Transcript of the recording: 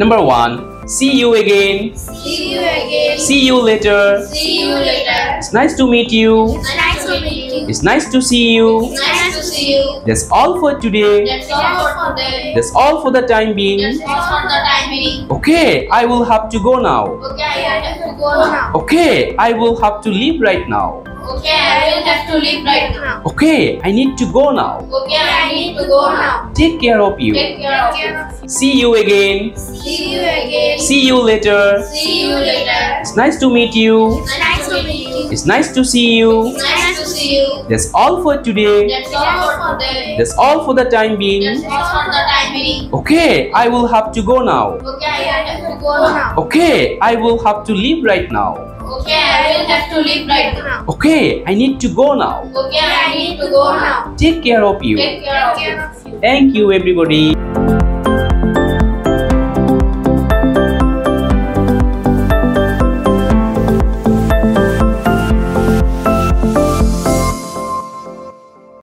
Number one, see you again. See you again. See you later. See you later. It's nice to meet you. It's Nice to meet you. It's nice to see you. Nice to see you. That's all for today. That's all for today. That's all for the time being. That's all for the time being. Okay, I will have to go now. Okay, I have to go now. Okay, I will have to leave right now. Okay, I will have to leave right now. Okay, I need to go now. Okay, I need to go now. Take care of you. Take care of you. See you again. See you again. See you later. See you later. It's nice to meet you. Nice to meet you. It's nice to see you. Nice to see you. That's all for today. That's all for today. That's all for the time being. That's all for the time being. Okay, I will have to go now. Okay, I have to go now. Okay, I will have to leave right now. Okay, I will have to leave right now. Okay, I need to go now. Okay, I need to go now. Take care of you. Take care of you. Thank you, everybody.